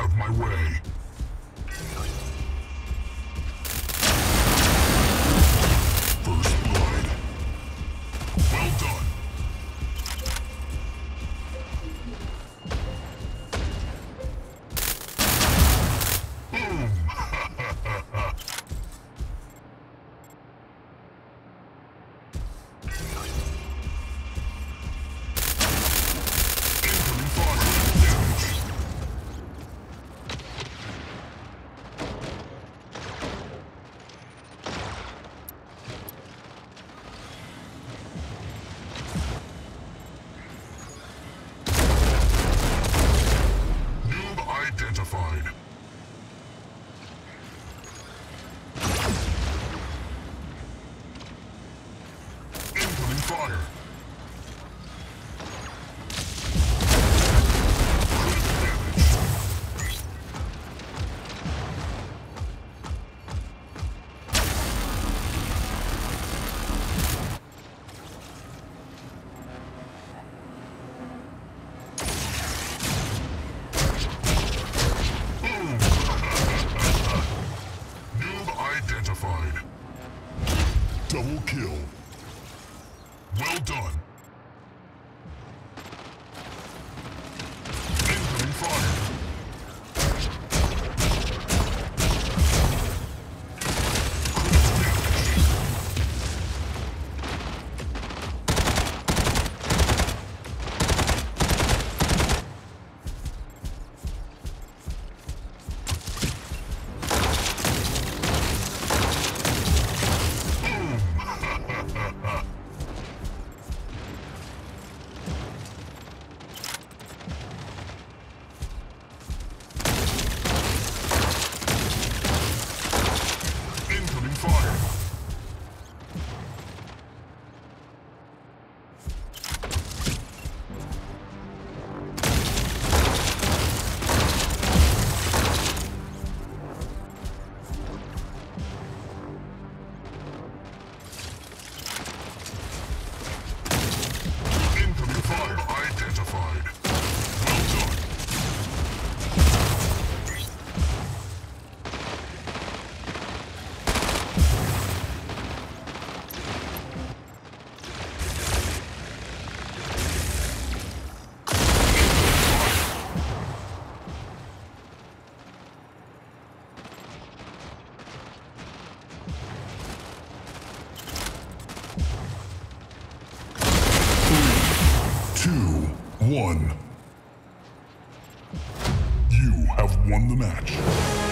have my way. counter. Double kill done. won. You have won the match.